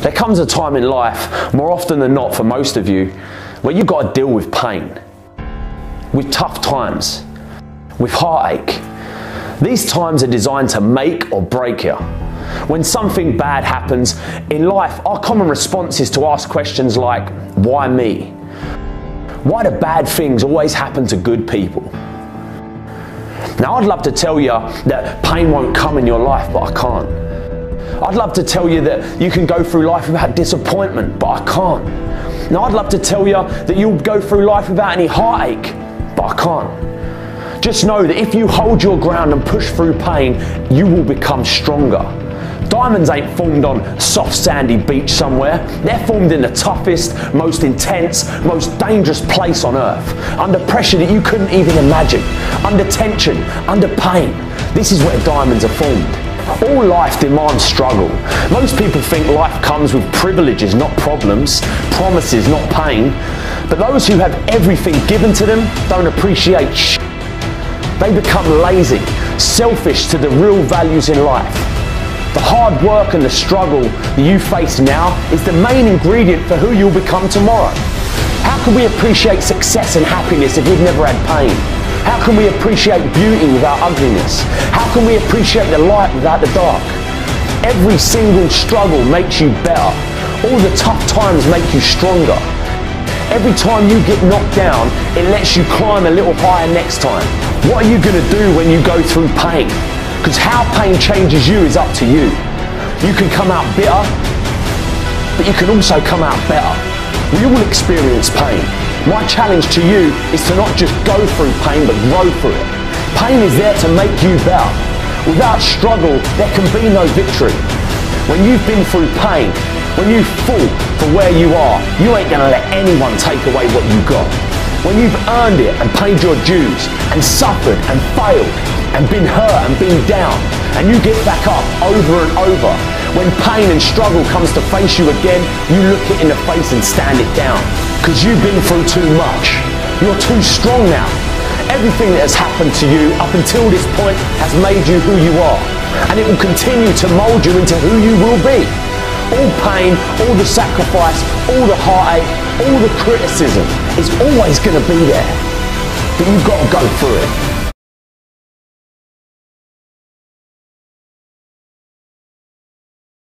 There comes a time in life, more often than not for most of you, where you've got to deal with pain, with tough times, with heartache. These times are designed to make or break you. When something bad happens in life, our common response is to ask questions like, why me? Why do bad things always happen to good people? Now, I'd love to tell you that pain won't come in your life, but I can't. I'd love to tell you that you can go through life without disappointment, but I can't. Now, I'd love to tell you that you'll go through life without any heartache, but I can't. Just know that if you hold your ground and push through pain, you will become stronger. Diamonds ain't formed on soft sandy beach somewhere. They're formed in the toughest, most intense, most dangerous place on earth. Under pressure that you couldn't even imagine. Under tension, under pain. This is where diamonds are formed. All life demands struggle. Most people think life comes with privileges, not problems, promises, not pain. But those who have everything given to them don't appreciate sh- They become lazy, selfish to the real values in life. The hard work and the struggle that you face now is the main ingredient for who you'll become tomorrow. How can we appreciate success and happiness if we've never had pain? How can we appreciate beauty without ugliness? How can we appreciate the light without the dark? Every single struggle makes you better. All the tough times make you stronger. Every time you get knocked down, it lets you climb a little higher next time. What are you going to do when you go through pain? Because how pain changes you is up to you. You can come out bitter, but you can also come out better. We all experience pain. My challenge to you is to not just go through pain, but grow through it. Pain is there to make you better. Without struggle, there can be no victory. When you've been through pain, when you fall for where you are, you ain't gonna let anyone take away what you got. When you've earned it and paid your dues and suffered and failed and been hurt and been down and you get back up over and over, when pain and struggle comes to face you again, you look it in the face and stand it down because you've been through too much. You're too strong now. Everything that has happened to you up until this point has made you who you are, and it will continue to mold you into who you will be. All pain, all the sacrifice, all the heartache, all the criticism is always going to be there, but you've got to go through it.